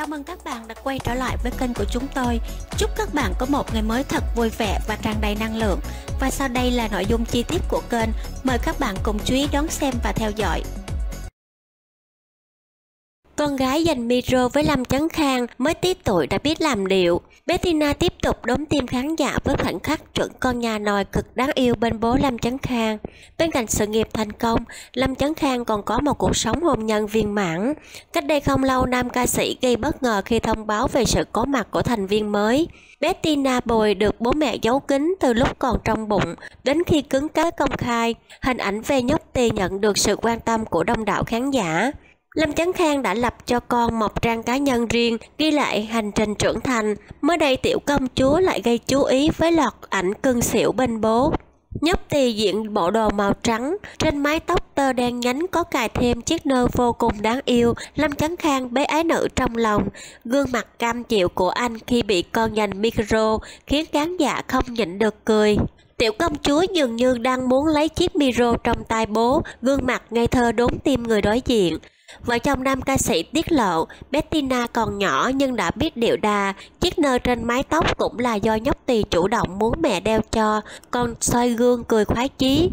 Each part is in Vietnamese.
Chào mừng các bạn đã quay trở lại với kênh của chúng tôi. Chúc các bạn có một ngày mới thật vui vẻ và tràn đầy năng lượng. Và sau đây là nội dung chi tiết của kênh. Mời các bạn cùng chú ý đón xem và theo dõi. Con gái giành micro với Lâm Chấn Khang mới tí tuổi đã biết làm điệu. Bettina tiếp tục đón tim khán giả với khoảnh khắc chuẩn con nhà nòi cực đáng yêu bên bố Lâm Chấn Khang. Bên cạnh sự nghiệp thành công, Lâm Chấn Khang còn có một cuộc sống hôn nhân viên mãn. Cách đây không lâu, nam ca sĩ gây bất ngờ khi thông báo về sự có mặt của thành viên mới. Bettina Bồi được bố mẹ giấu kín từ lúc còn trong bụng, đến khi cứng cáp công khai, hình ảnh về nhóc tì nhận được sự quan tâm của đông đảo khán giả. Lâm Chấn Khang đã lập cho con một trang cá nhân riêng ghi lại hành trình trưởng thành. Mới đây tiểu công chúa lại gây chú ý với loạt ảnh cưng xỉu bên bố. Nhóc tì diện bộ đồ màu trắng, trên mái tóc tơ đen nhánh có cài thêm chiếc nơ vô cùng đáng yêu. Lâm Chấn Khang bế ái nữ trong lòng, gương mặt cam chịu của anh khi bị con giành micro khiến khán giả không nhịn được cười. Tiểu công chúa dường như đang muốn lấy chiếc micro trong tay bố, gương mặt ngây thơ đốn tim người đối diện. Vợ chồng nam ca sĩ tiết lộ Bettina còn nhỏ nhưng đã biết điệu đà, chiếc nơ trên mái tóc cũng là do nhóc tỳ chủ động muốn mẹ đeo cho, con soi gương cười khoái chí.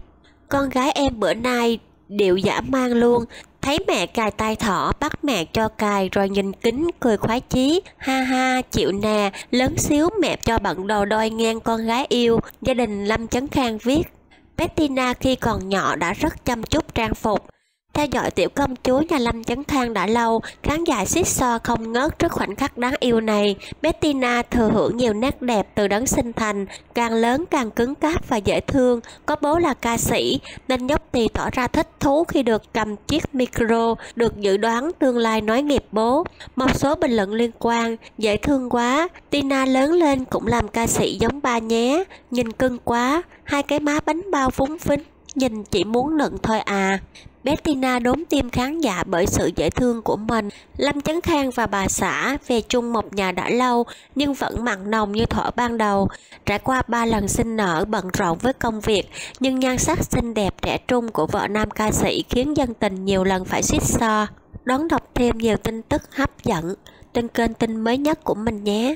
Con gái em bữa nay điệu giả mang luôn, thấy mẹ cài tay thỏ bắt mẹ cho cài rồi nhìn kính cười khoái chí. Ha ha chịu nè. Lớn xíu mẹ cho bận đồ đôi ngang con gái yêu. Gia đình lâm chấn khang viết Bettina khi còn nhỏ đã rất chăm chút trang phục theo dõi tiểu công chúa nhà Lâm Chấn Khang đã lâu, khán giả xích so không ngớt trước khoảnh khắc đáng yêu này. Bettina thừa hưởng nhiều nét đẹp từ đấng sinh thành, càng lớn càng cứng cáp và dễ thương. Có bố là ca sĩ, nên nhóc tì tỏ ra thích thú khi được cầm chiếc micro, được dự đoán tương lai nói nghiệp bố. Một số bình luận liên quan, dễ thương quá, Tina lớn lên cũng làm ca sĩ giống ba nhé, nhìn cưng quá, hai cái má bánh bao phúng phính nhìn chỉ muốn nựng thôi à. Bettina đốn tim khán giả bởi sự dễ thương của mình. Lâm Chấn Khang và bà xã về chung một nhà đã lâu, nhưng vẫn mặn nồng như thuở ban đầu. Trải qua ba lần sinh nở bận rộn với công việc, nhưng nhan sắc xinh đẹp trẻ trung của vợ nam ca sĩ khiến dân tình nhiều lần phải suýt so. Đón đọc thêm nhiều tin tức hấp dẫn, trên kênh tin mới nhất của mình nhé.